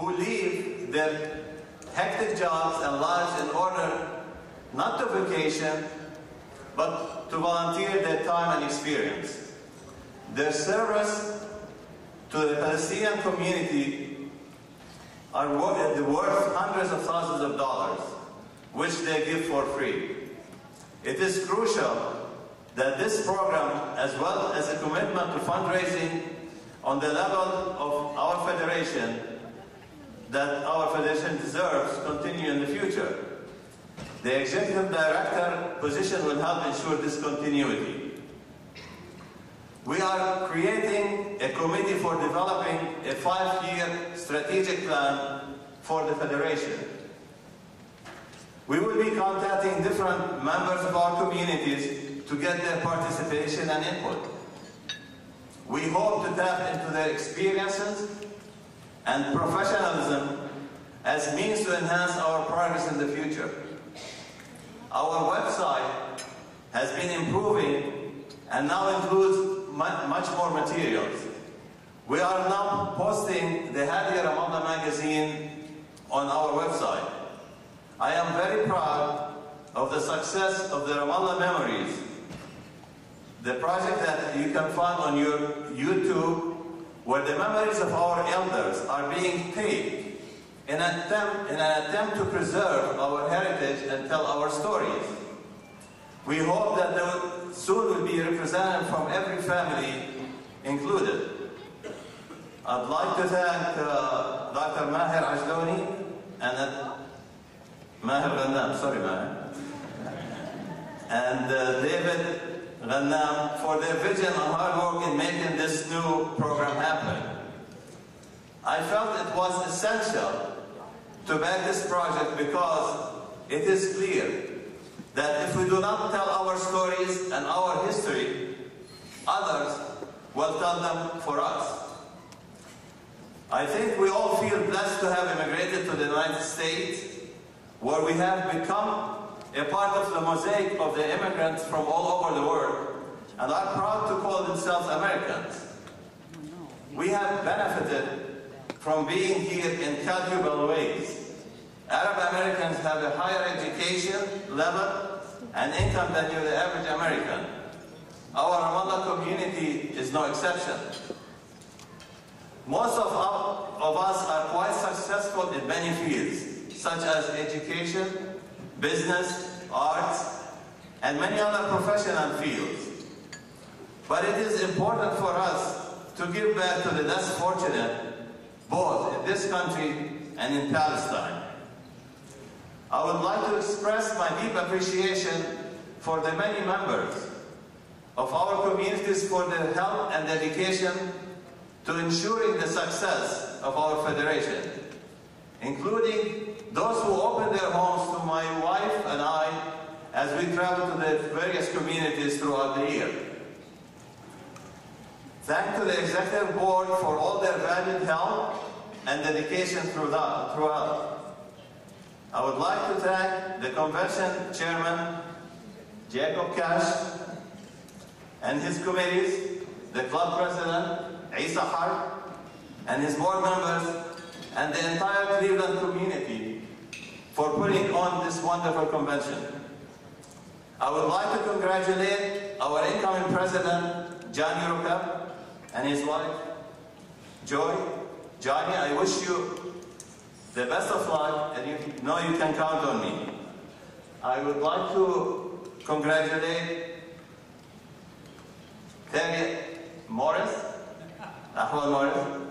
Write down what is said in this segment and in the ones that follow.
who leave their hectic jobs and lives in order not to vacation, but to volunteer their time and experience. Their service to the Palestinian community are worth hundreds of thousands of dollars, which they give for free. It is crucial that this program, as well as a commitment to fundraising on the level of our federation, that our federation deserves, continue in the future. The executive director position will help ensure this continuity. We are creating a committee for developing a five-year strategic plan for the Federation. We will be contacting different members of our communities to get their participation and input. We hope to tap into their experiences and professionalism as means to enhance our progress in the future. Our website has been improving and now includes much more materials. We are now posting the Hadiya Ramallah magazine on our website. I am very proud of the success of the Ramallah Memories, the project that you can find on your YouTube, where the memories of our elders are being taped in an attempt, in an attempt to preserve our heritage and tell our stories. We hope that there soon will be a representative from every family included. I'd like to thank uh, Dr. Maher Ajloni and uh, Maher Ghannam, sorry Maher, and uh, David Ghannam for their vision and hard work in making this new program happen. I felt it was essential to back this project because it is clear that if we do not tell our stories and our history, others will tell them for us. I think we all feel blessed to have immigrated to the United States, where we have become a part of the mosaic of the immigrants from all over the world, and are proud to call themselves Americans. We have benefited from being here in calculable ways. Arab Americans have a higher education level and income than the average American. Our Ramallah community is no exception. Most of, our, of us are quite successful in many fields, such as education, business, arts, and many other professional fields. But it is important for us to give back to the less fortunate, both in this country and in Palestine. I would like to express my deep appreciation for the many members of our communities for their help and dedication to ensuring the success of our federation, including those who opened their homes to my wife and I as we travel to the various communities throughout the year. Thank to the Executive Board for all their valued help and dedication throughout. I would like to thank the Convention Chairman, Jacob Cash, and his committees, the club president, Isa Harb, and his board members, and the entire Cleveland community for putting on this wonderful convention. I would like to congratulate our incoming president, John Yuruka, and his wife, Joy. Johnny, I wish you the best of luck, and you know you can count on me. I would like to congratulate Terry Morris, Ahmad Morris,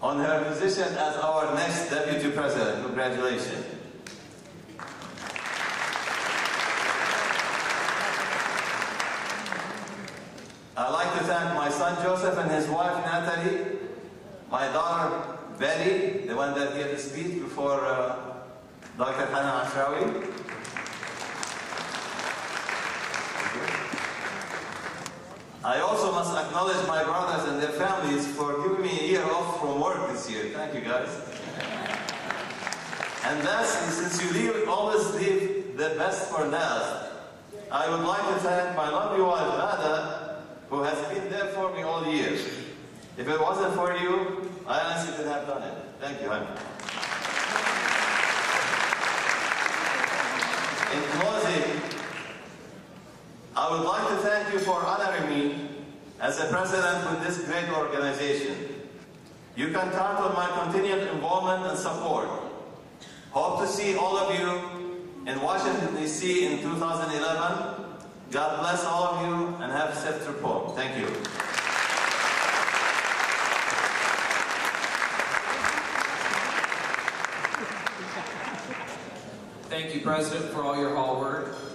on her position as our next Deputy President. Congratulations. I'd like to thank my son Joseph and his wife Natalie, my daughter Betty, the one that gave the speech before uh, Dr. Hanan Ashrawi. I also must acknowledge my brothers and their families for giving me a year off from work this year. Thank you, guys. And lastly, since you leave, always leave the best for last, I would like to thank my lovely wife, Ada, who has been there for me all years. If it wasn't for you, I honestly could have done it. Thank you, Jaime. In closing, I would like to thank you for honoring me as a president with this great organization. You can count on my continued involvement and support. Hope to see all of you in Washington, D.C. in 2011. God bless all of you and have a safe report. Thank you. Thank you, President, for all your hard work.